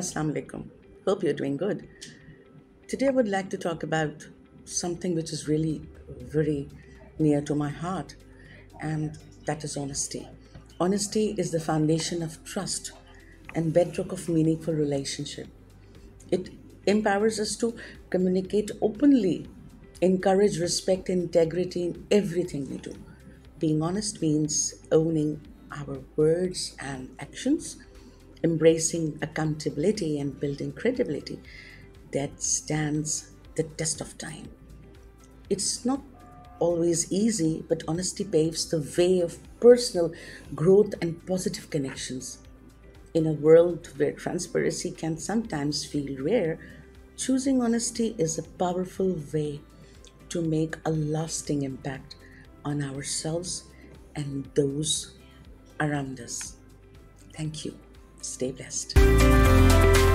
Assalamu alaikum. Hope you're doing good. Today, I would like to talk about something which is really very near to my heart, and that is honesty. Honesty is the foundation of trust and bedrock of meaningful relationship. It empowers us to communicate openly, encourage respect integrity in everything we do. Being honest means owning our words and actions, embracing accountability and building credibility that stands the test of time. It's not always easy, but honesty paves the way of personal growth and positive connections. In a world where transparency can sometimes feel rare, choosing honesty is a powerful way to make a lasting impact on ourselves and those around us. Thank you. Stay blessed.